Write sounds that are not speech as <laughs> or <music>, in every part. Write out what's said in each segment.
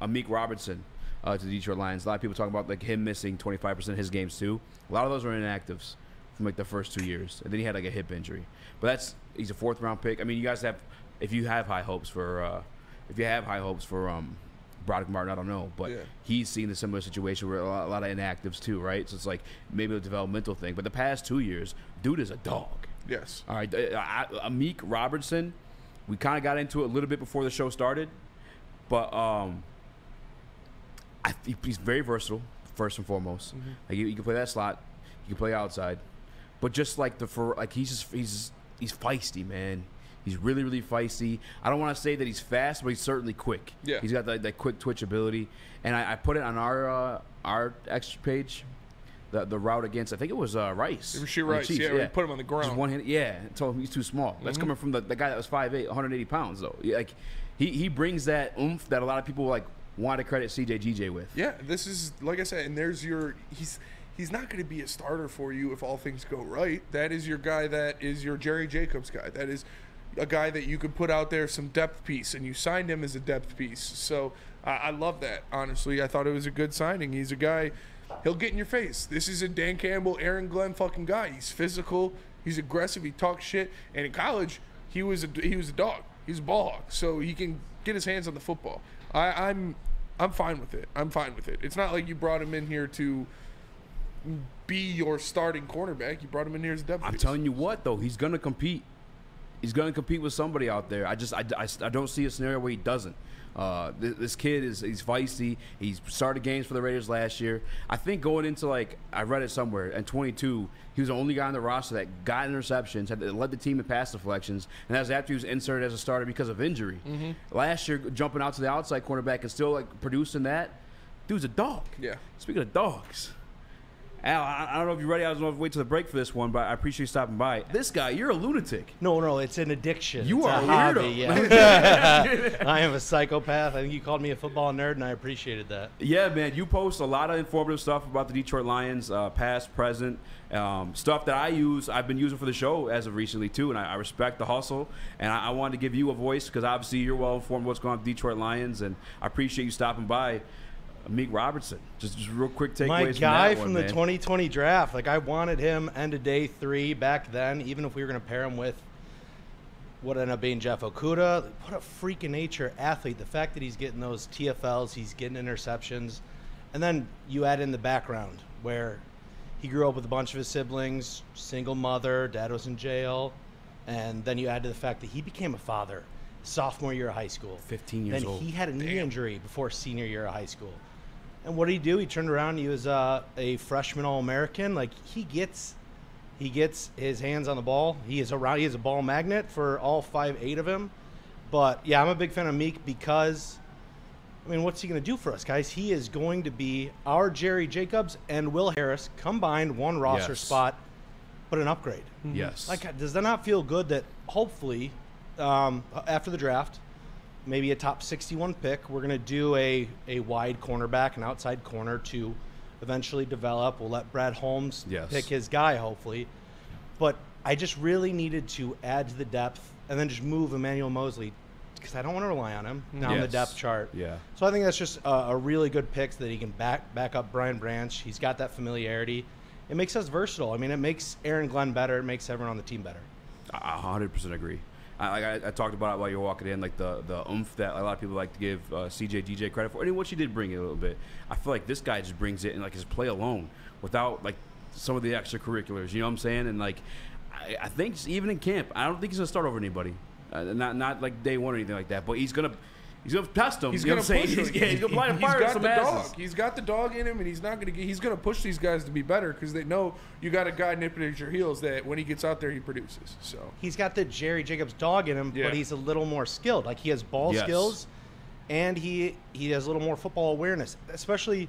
Amik Robertson uh, to the Detroit Lions. A lot of people talk about like him missing 25% of his games too. A lot of those were inactives from like the first two years, and then he had like a hip injury. But that's he's a fourth round pick. I mean, you guys have if you have high hopes for uh, if you have high hopes for um, Brodric Martin, I don't know, but Yeah. he's seen a similar situation where a lot, a lot of inactives too, right? So it's like maybe a developmental thing. But the past two years, dude is a dog. Yes. All right, uh, I- Amik Robertson, we kind of got into it a little bit before the show started, but um, I he's very versatile. First and foremost, like he, he can play that slot, you can play outside, but just like the for like he's just he's he's feisty, man. He's really really feisty. I don't want to say that he's fast, but he's certainly quick. Yeah. he's got that, that quick twitch ability, and I, I put it on our uh, our extra page. The, the route against I think it was uh, Rice. It was Rashee Rice, Chiefs, yeah, put him on the Just ground. one hand, yeah. Told him he's too small. That's Mm-hmm. coming from the, the guy that was 5'8", 180 pounds though. Like he he brings that oomph that a lot of people like want to credit CJ GJ with. Yeah, this is like I said, and there's your he's he's not going to be a starter for you if all things go right. That is your guy. That is your Jerry Jacobs guy. That is a guy that you could put out there some depth piece, and you signed him as a depth piece. So I, I love that. Honestly, I thought it was a good signing. He's a guy. He'll get in your face. This is a Dan Campbell, Aaron Glenn fucking guy. He's physical. He's aggressive. He talks shit. And in college, he was a he was a dog. He's a ball hawk. So he can get his hands on the football. I, I'm I'm fine with it. I'm fine with it. It's not like you brought him in here to be your starting cornerback. You brought him in here as a depth. I'm telling you what though, he's gonna compete. He's gonna compete with somebody out there. I just I, I, I don't see a scenario where he doesn't. Uh, this, this kid is he's feisty. He's started games for the Raiders last year. I think going into like I read it somewhere. And 22, he was the only guy on the roster that got interceptions, had led the team in pass deflections, and that was after he was inserted as a starter because of injury. Last year, jumping out to the outside cornerback and still like producing that, dude's a dog. Yeah. Speaking of dogs. Al, I, I don't know if you're ready. I was going to wait till the break for this one, but I appreciate you stopping by. This guy, you're a lunatic. No, no, it's an addiction. You It's are a hobby. weirdo. Yeah. <laughs> I am a psychopath. I think you called me a football nerd, and I appreciated that. Yeah, man, you post a lot of informative stuff about the Detroit Lions, uh, past, present, um, stuff that I use. I've been using for the show as of recently too, and I, I respect the hustle. And I, I wanted to give you a voice because obviously you're well informed what's going on with Detroit Lions, and I appreciate you stopping by. Meek Robertson, just, just real quick takeaways. My from guy that from one, the man. 2020 draft. Like I wanted him end of day three back then, even if we were going to pair him with what ended up being Jeff Okudah. What a freak of nature athlete. The fact that he's getting those TFLs, he's getting interceptions. And then you add in the background where he grew up with a bunch of his siblings, single mother, dad was in jail. And then you add to the fact that he became a father sophomore year of high school. 15 years then old. he had a knee injury before senior year of high school. And what did he do? He turned around. He was uh, a freshman All American. Like he gets, he gets his hands on the ball. He is around. He is a ball magnet for all five, eight of him. But yeah, I'm a big fan of Meek because, I mean, what's he going to do for us, guys? He is going to be our Jerry Jacobs and Will Harris combined, one roster Yes. spot, but an upgrade. Yes. Like, does that not feel good that hopefully, um, after the draft, maybe a top 61 pick, we're going to do a, a wide cornerback, an outside corner to eventually develop. We'll let Brad Holmes Yes. pick his guy, hopefully. But I just really needed to add to the depth and then just move Emmanuel Moseley because I don't want to rely on him down the depth chart. Yeah. So I think that's just a, a really good pick so that he can back back up Brian Branch. He's got that familiarity. It makes us versatile. I mean, it makes Aaron Glenn better. It makes everyone on the team better. I a hundred percent agree. I, I, I talked about it while you were walking in, like the the oomph that a lot of people like to give uh, CJ GJ credit for, and what she did bring it a little bit. I feel like this guy just brings it in like his play alone, without like some of the extracurriculars. You know what I'm saying? And like, I, I think even in camp, I don't think he's gonna start over anybody. Uh, not not like day one or anything like that. But he's gonna he's gonna test them. He's you know gonna push saying? him. He's, yeah, he's gonna light a He's fire in got some the asses. dog. He's got the dog in him, and he's not gonna. Get, he's gonna push these guys to be better because they know you got a guy nipping at your heels that when he gets out there he produces. So He's got the Jerry Jacobs dog in him, Yeah. but he's a little more skilled. Like he has ball Yes. skills, and he he has a little more football awareness. Especially,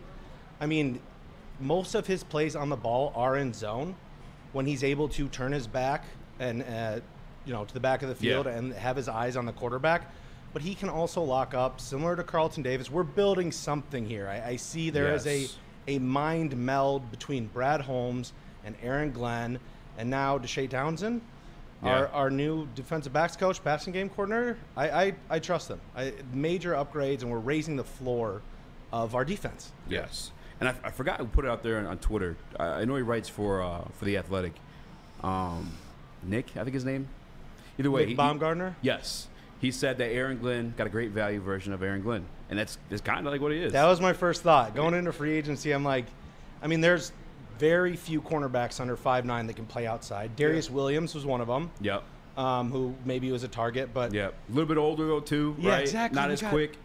I mean, most of his plays on the ball are in zone when he's able to turn his back and uh, you know to the back of the field Yeah. and have his eyes on the quarterback. But he can also lock up, similar to Carlton Davis. We're building something here. I, I see there is Yes. a a mind meld between Brad Holmes and Aaron Glenn, and now Deshea Townsend. Yeah. Our, our new defensive backs coach, passing game coordinator, I, I, I trust them. I, major upgrades, and we're raising the floor of our defense. Yes, and I, I forgot to put it out there on, on Twitter. I, I know he writes for uh, for the Athletic. Um, Nick, I think his name. Either way, Nick he- he- Baumgardner? yes, he said that Aaron Glenn got a great value version of Aaron Glenn, and that's that's kind of like what he is. That was my first thought. Going into free agency, I'm like, I mean, there's very few cornerbacks under 5'9 that can play outside. Darious Williams was one of them, yep, um, who maybe was a target, but yep. A little bit older though too, Yeah, right? exactly. Not You as got- quick.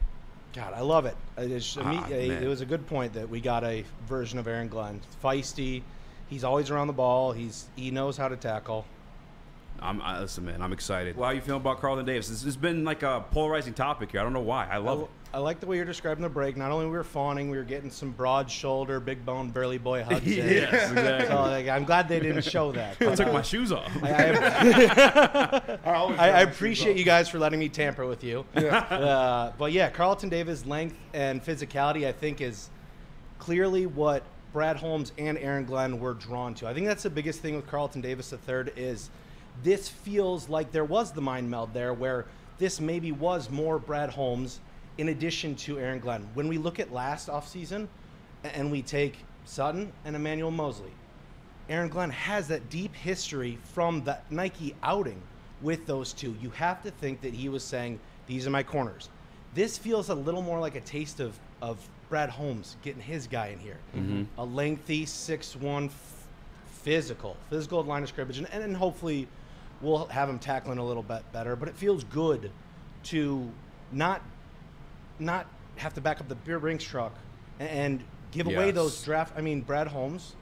God, I love it. Ah, it- it was a good point that we got a version of Aaron Glenn. Feisty. He's always around the ball. He's he knows how to tackle. I'm I, listen, man. I'm excited. Well, how you feeling about Carlton Davis? This has been like a polarizing topic here. I don't know why. I love I, it. I like the way you're describing the break. Not only we were fawning, we were getting some broad shoulder, big bone, burly boy <laughs> hugs. in. Yes, exactly. So like, I'm glad they didn't show that. <laughs> I took uh, my shoes off. I, I, <laughs> I, I, I wear my shoes appreciate you guys for letting me tamper with you. Uh, but yeah, Carlton Davis' length and physicality, I think, is clearly what Brad Holmes and Aaron Glenn were drawn to. I think that's the biggest thing with Carlton Davis III is this feels like there was the mind meld there where this maybe was more Brad Holmes in addition to Aaron Glenn. When we look at last offseason and we take Sutton and Emmanuel Moseley, Aaron Glenn has that deep history from the Nike outing with those two. You have to think that he was saying, These are my corners. This feels a little more like a taste of, of Brad Holmes getting his guy in here. Mm-hmm. A lengthy, 6'1, f- physical, physical line of scrimmage. And, and hopefully we'll have him tackling a little bit better. But it feels good to not not have to back up the beer Brinks truck and, and give away Yes. those draft. I mean, Brad Holmes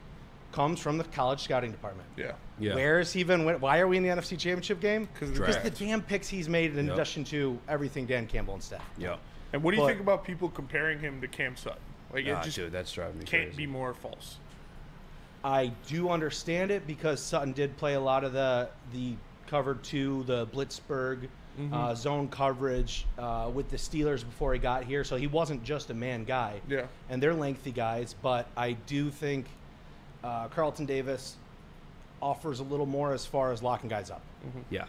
comes from the college scouting department. Yeah. Yeah. Where is he even? Why are we in the NFC Championship game? 'Cause of the Because the damn picks he's made in Yep. addition to everything Dan Campbell and staff. Yeah. And what do you But- think about people comparing him to Cam Sutton? Like it Ah, just dude, that's driving me can't crazy. be more false. I do understand it because Sutton did play a lot of the the cover two, the Blitzburgh Mm-hmm. uh, zone coverage uh, with the Steelers before he got here, so he wasn't just a man guy. Yeah. and they're lengthy guys, but I do think uh, Carlton Davis offers a little more as far as locking guys up. Yeah.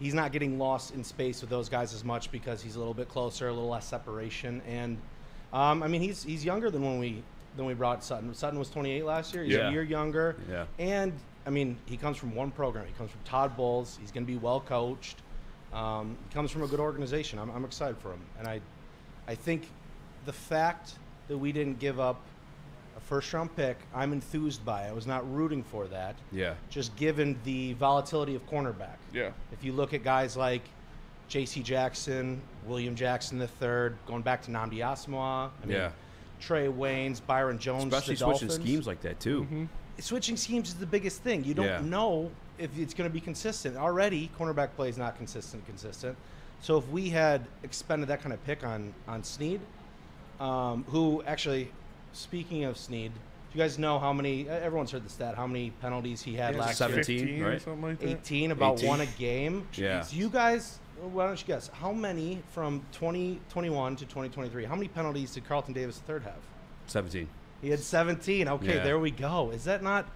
He's not getting lost in space with those guys as much because he's a little bit closer, a little less separation, and um, I mean he's he's younger than when we than we brought Sutton. Sutton was 28 last year. He's Yeah. a year younger. Yeah. And I mean, he comes from one program. He comes from Todd Bowles. He's going to be well coached. Um, he comes from a good organization. I'm, I'm excited for him, and I, I think the fact that we didn't give up a first round pick, I'm enthused by. I was not rooting for that. Yeah. Just given the volatility of cornerback. Yeah. If you look at guys like J.C. Jackson, William Jackson III, going back to Nnamdi Asomugha, I mean, Yeah. Trae Waynes, Byron Jones, Especially the switching Dolphins. schemes like that too. Switching schemes is the biggest thing. You don't Yeah. know if it's going to be consistent. Already, cornerback play is not consistent. Consistent. So if we had expended that kind of pick on on Sneed, um, who actually, speaking of Sneed, do you guys know how many? Everyone's heard the stat. How many penalties he had Yeah, last Seven. year? 17, or right? something like that. 18, about 18. one a game. Yeah. So you guys, why don't you guess? How many from 2021 to 2023? How many penalties did Carlton Davis III have? 17. He had 17. Okay, Yeah. there we go. Is that not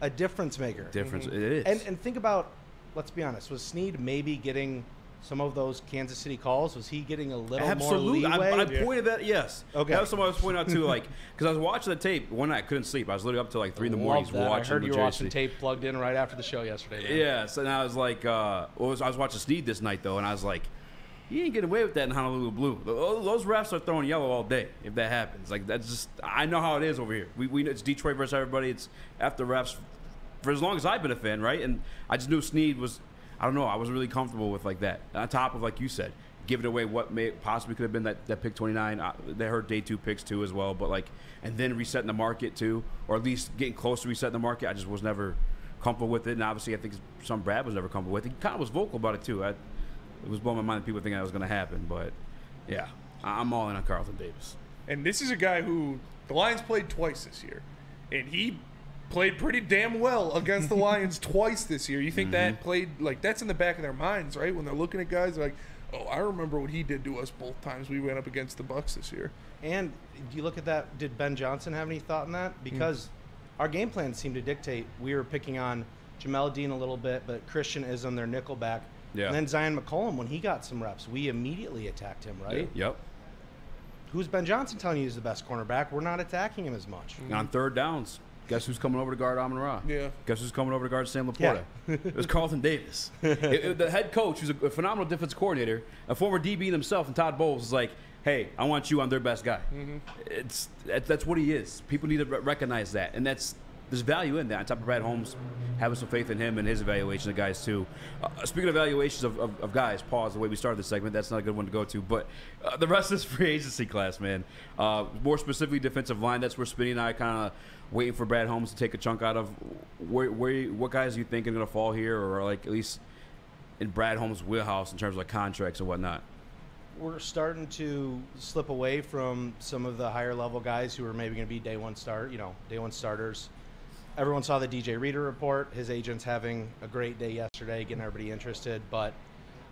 a difference maker? Difference. Mm-hmm. It is. And and think about, let's be honest, was Sneed maybe getting some of those Kansas City calls? Was he getting a little Absolutely. more I, leeway? I pointed that. Yes. Okay. That was something I was pointing out too. Like, because I was watching the tape one night, I couldn't sleep. I was literally up till like three in the morning watching. I heard you were watching tape plugged in right after the show yesterday. man. Yeah. So I was like, uh, I was- I was watching Sneed this night though, and I was like, you ain't getting away with that in Honolulu Blue. Those those refs are throwing yellow all day if that happens. Like that's just I know how it is over here. We, we it's Detroit versus everybody. It's after refs for as long as I've been a fan, right? And I just knew Sneed was. I don't know. I was really comfortable with like that. On top of like you said, giving away what may possibly could have been that, that pick 29. Uh, they heard day two picks too as well, but like and then resetting the market too, or at least getting close to resetting the market. I just was never comfortable with it, and obviously I think some Brad was never comfortable with it. He kind of was vocal about it too. I, it was blowing my mind that people think that was going to happen, but yeah, I'm all in on Carlton Davis. And this is a guy who the Lions played twice this year, and he played pretty damn well against the <laughs> Lions twice this year. You think that mm-hmm. played like that's in the back of their minds, right? When they're looking at guys, like, "Oh, I remember what he did to us both times we went up against the Bucs this year." And you look at that? Did Ben Johnson have any thought in that? Mm. Because our game plan seemed to dictate we were picking on Jamel Dean a little bit, but Christian Izien their nickel back. Yeah. And then Zyon McCollum, when he got some reps, we immediately attacked him, right? Yep. Who's Ben Johnson telling you he's the best cornerback? We're not attacking him as much. And on third downs, guess who's coming over to guard Amon Ra? Yeah. Guess who's coming over to guard Sam Yeah. Laporta? <laughs> it was Carlton Davis. <laughs> It- it- the head coach, who's a phenomenal defense coordinator, a former DB himself, and Todd Bowles is like, "Hey, I want you on their best guy." Mm-hmm. It's that, that's what he is. People need to re- recognize that, and that's there's value in that. On top of Brad Holmes having some faith in him and his evaluation of guys too. Uh, speaking of evaluations of, of, of guys, pause the way we started this segment. That's not a good one to go to. But uh, the rest this <laughs> free agency class, man. Uh, more specifically, defensive line. That's where Spinny and I kind of waiting for Brad Holmes to take a chunk out of. Where, where what guys are you think are going to fall here, or like at least in Brad Holmes' wheelhouse in terms of like contracts and whatnot? We're starting to slip away from some of the higher level guys who are maybe going to be day one start, you know, day one starters. Everyone saw the DJ Reader report. His agent's having a great day yesterday, getting everybody interested. But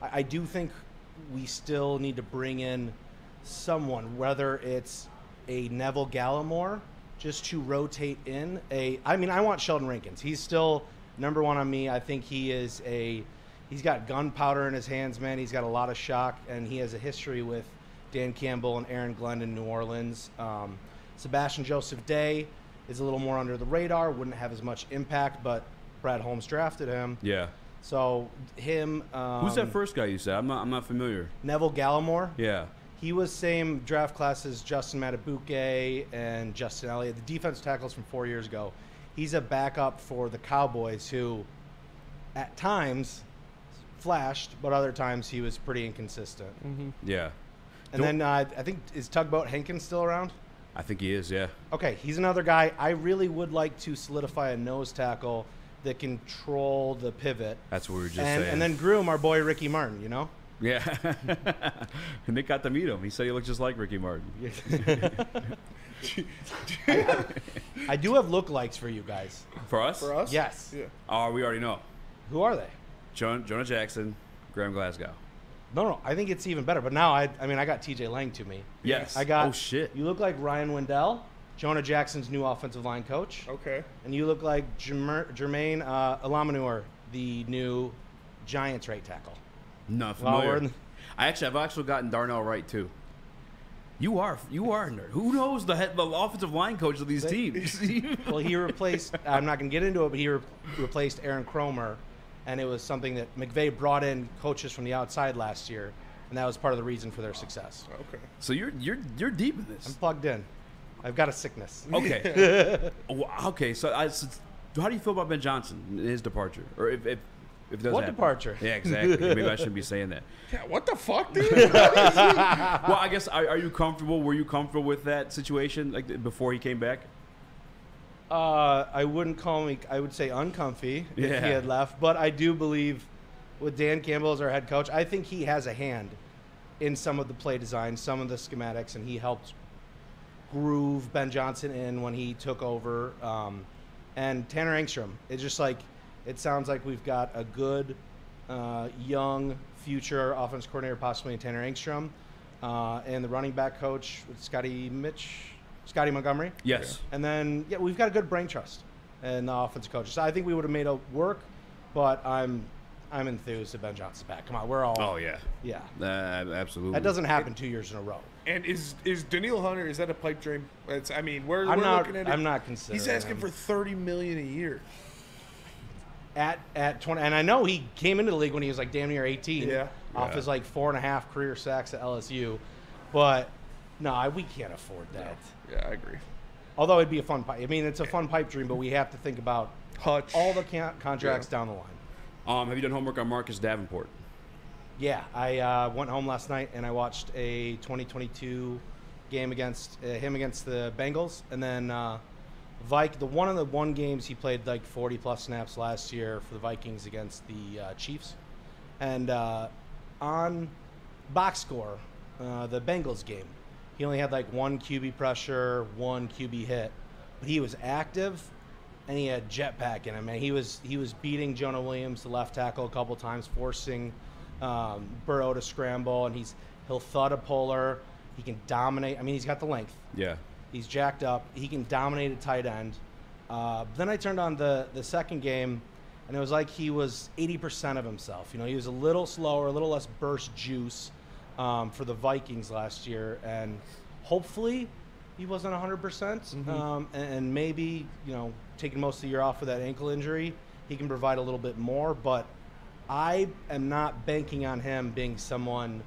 I, I do think we still need to bring in someone, whether it's a Neville Gallimore, just to rotate in a. I mean, I want Sheldon Rankins. He's still number one on me. I think he is a. He's got gunpowder in his hands, man. He's got a lot of shock, and he has a history with Dan Campbell and Aaron Glenn in New Orleans. Um, Sebastian Joseph Day is a little more under the radar, wouldn't have as much impact, but Brad Holmes drafted him. Yeah. So him. Um, Who's that first guy you said? I'm not. I'm not familiar. Neville Gallimore. Yeah. He was same draft class as Justin Madubuike and Justin Elliott, the defense tackles from four years ago. He's a backup for the Cowboys, who at times flashed, but other times he was pretty inconsistent. Yeah. And then uh, I think is Tugboat Hankins still around? I think he is. Yeah. Okay, he's another guy. I really would like to solidify a nose tackle that can control the pivot. That's what we were just and, saying. and then groom our boy Ricky Martin, you know? Yeah. and <laughs> Nick got to meet him. He said he looked just like Ricky Martin. <laughs> I do have lookalikes for you guys. For us? For us? Yes. Yeah. Oh, we already know. Who are they? Jonah, Jonah Jackson, Graham Glasgow. No, no, I think it's even better. But now, I, I mean, I got TJ Lang to me. Yes. I got. Oh shit. You look like Ryan Wendell, Jonah Jackson's new offensive line coach, Okay. and you look like Jermer- Jermaine uh, Eluemunor, the new Giants right tackle. Not Well, familiar. we're in- I actually, I've actually gotten Darnell Wright too. You are, you are a nerd. Who knows the head, the offensive line coach of these They- teams? <laughs> <laughs> Well, he replaced. I'm not going to get into it, but he re- replaced Aaron Kromer, and it was something that McVay brought in coaches from the outside last year, and that was part of the reason for their success. Okay. so you're, you're, you're deep in this. I'm plugged in. I've got a sickness. <laughs> Okay. <laughs> Okay. So, I, so, how do you feel about Ben Johnson and his departure, or if, if, if does What happen? departure? Yeah, exactly. <laughs> Maybe I shouldn't be saying that. Yeah. What the fuck, dude? Well, I guess are, are you comfortable? Were you comfortable with that situation like before he came back? Uh, I wouldn't call me. I would say uncomfy if he had left, but I do believe with Dan Campbell as our head coach, I think he has a hand in some of the play design, some of the schematics, and he helped groove Ben Johnson in when he took over. Um, and Tanner Engstrand, it's just like it sounds like we've got a good uh, young future offense coordinator, possibly in Tanner Engstrand, uh, and the running back coach, Scotty Mitch, Scotty Montgomery. Yes. And then yeah, we've got a good brain trust and the offensive coaches. So I think we would have made it work, but I'm I'm enthused that Ben Johnson's back. Come on, we're all Oh yeah. yeah. Uh, absolutely. That doesn't happen two years in a row. and is is Danielle Hunter? Is that a pipe dream? It's. I mean, we're, I'm we're not looking at it. I'm not considering. He's asking him. for thirty million a year. at at 20, and I know he came into the league when he was like damn near 18. Yeah. Off Yeah. his like four and a half career sacks at LSU, but no, we can't afford that. Yeah, I agree. Although it'd be a fun pipe. I mean, it's a fun pipe dream, but we have to think about Hutch. all the can- contracts Yeah. down the line. Um, have you done homework on Marcus Davenport? Yeah, I uh, went home last night and I watched a 2022 game against uh, him against the Bengals, and then uh, Vik. The one of the one games he played like 40 plus snaps last year for the Vikings against the uh, Chiefs, and uh, on box score, uh, the Bengals game, he only had like one QB pressure, one QB hit, but he was active and he had jetpack in him, and he was he was beating Jonah Williams, the left tackle, a couple times, forcing um, Burrow to scramble, and he's he'll thud a puller. He can dominate. I mean, he's got the length. Yeah. He's jacked up. He can dominate a tight end. Uh, then I turned on the the second game, and it was like he was 80% of himself. You know, he was a little slower, a little less burst juice um, for the Vikings last year, and hopefully he wasn't 100%. percent Um, and, and maybe you know, taking most of the year off with that ankle injury, he can provide a little bit more. But I am not banking on him being someone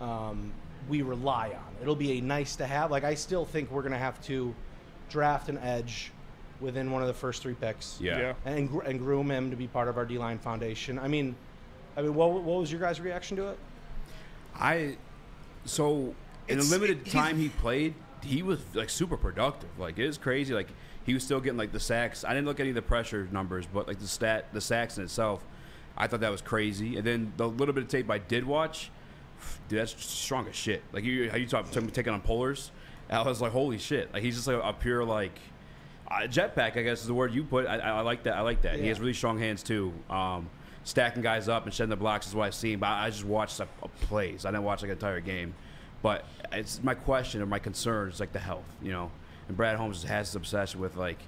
um, we rely on. It'll be a nice to have. Like I still think we're gonna have to draft an edge within one of the first three picks. Yeah. Yeah. And, and groom him to be part of our D line foundation. I mean, I mean, what, what was your guys' reaction to it? I so in the It's- limited he's- time he played, he was like super productive. Like it was crazy. Like he was still getting like the sacks. I didn't look at any of the pressure numbers, but like the stat, the sacks in itself, I thought that was crazy. And then the little bit of tape I did watch, dude, that's strong as shit. Like you, how you talk taking on pullers. I was like, holy shit. Like he's just like a pure like. Uh, jetpack, I guess is the word you put. I, I, I like that. I like that. He Yeah. has really strong hands too. Um, stacking guys up and shedding the blocks is what I've seen. But I, I just watched some uh, plays. I didn't watch like an entire game. But it's my question or my concern is like the health, you know. And Brad Holmes has this obsession with like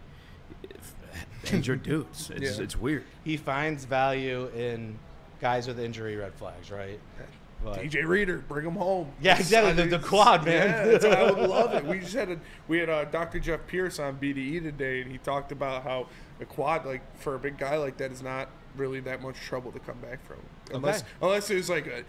<laughs> injured dudes. It's, Yeah. it's weird. He finds value in guys with injury red flags, right? But, DJ Reader, bring him home. Yeah, exactly, the- the quad, man. Yeah, that's- I would love it. We <laughs> just had a we had uh, Dr. Jeff Pierce on BDE today, and he talked about how the quad, like for a big guy like that, is not really that much trouble to come back from, unless Okay. unless it was like a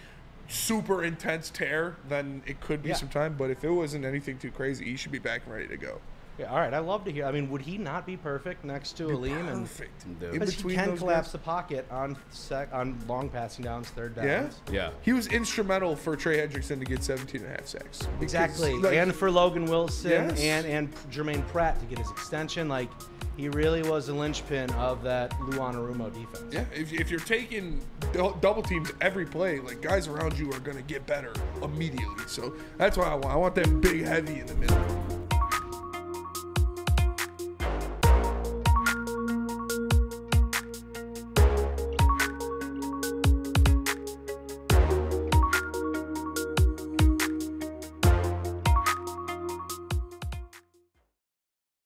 super intense tear, then it could be Yeah. some time. But if it wasn't anything too crazy, he should be back and ready to go. yeah, all right, I love to hear. I mean, would he not be perfect next to Alim? Perfect. Dude. In because he can collapse guys. the pocket on sec, on long passing downs, third Yeah? downs. Yeah. He was instrumental for Trey Hendrickson to get 17 and a half sacks. Because, Exactly, like, and for Logan Wilson Yes. and and Germaine Pratt to get his extension, like he really was the linchpin of that Lou Anarumo defense. Yeah, if, if you're taking double teams every play, like guys around you are going to get better immediately. So that's why I want. I want that big heavy in the middle.